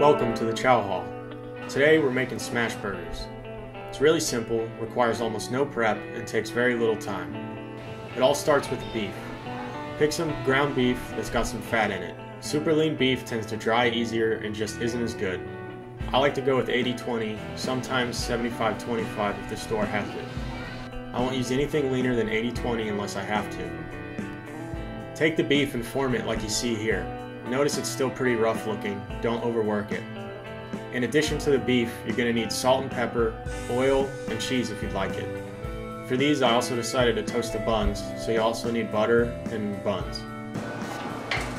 Welcome to the Chow Hall. Today we're making smash burgers. It's really simple, requires almost no prep, and takes very little time. It all starts with the beef. Pick some ground beef that's got some fat in it. Super lean beef tends to dry easier and just isn't as good. I like to go with 80-20, sometimes 75-25 if the store has it. I won't use anything leaner than 80-20 unless I have to. Take the beef and form it like you see here. Notice it's still pretty rough looking, don't overwork it. In addition to the beef, you're going to need salt and pepper, oil, and cheese if you'd like it. For these, I also decided to toast the buns, so you also need butter and buns.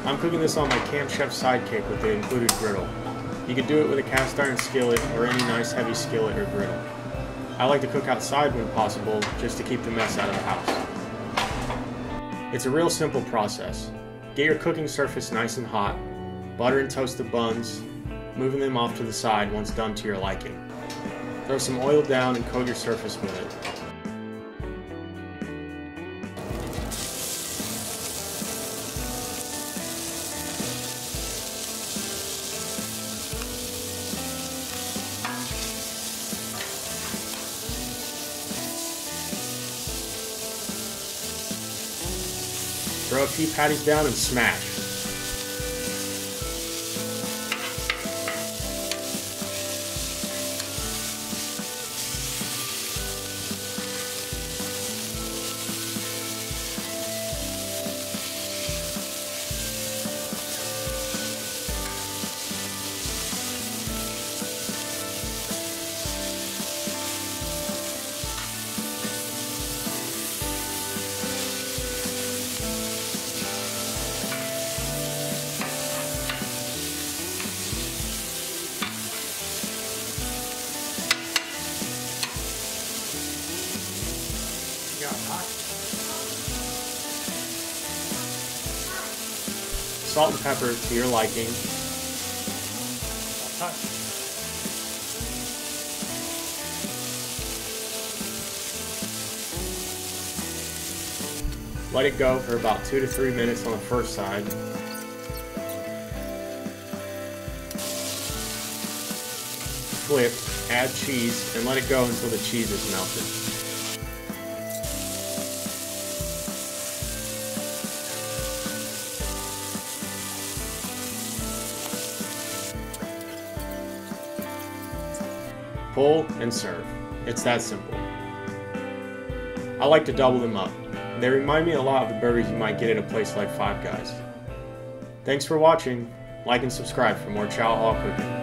I'm cooking this on my Camp Chef Sidekick with the included griddle. You could do it with a cast iron skillet or any nice heavy skillet or griddle. I like to cook outside when possible, just to keep the mess out of the house. It's a real simple process. Get your cooking surface nice and hot, butter and toast the buns, moving them off to the side once done to your liking. Throw some oil down and coat your surface with it. Throw a few patties down and smash. Salt and pepper to your liking. Let it go for about two to three minutes on the first side. Flip, add cheese, and let it go until the cheese is melted. Pull and serve. It's that simple. I like to double them up. They remind me a lot of the burgers you might get at a place like Five Guys. Thanks for watching. Like and subscribe for more Chow Hall cooking.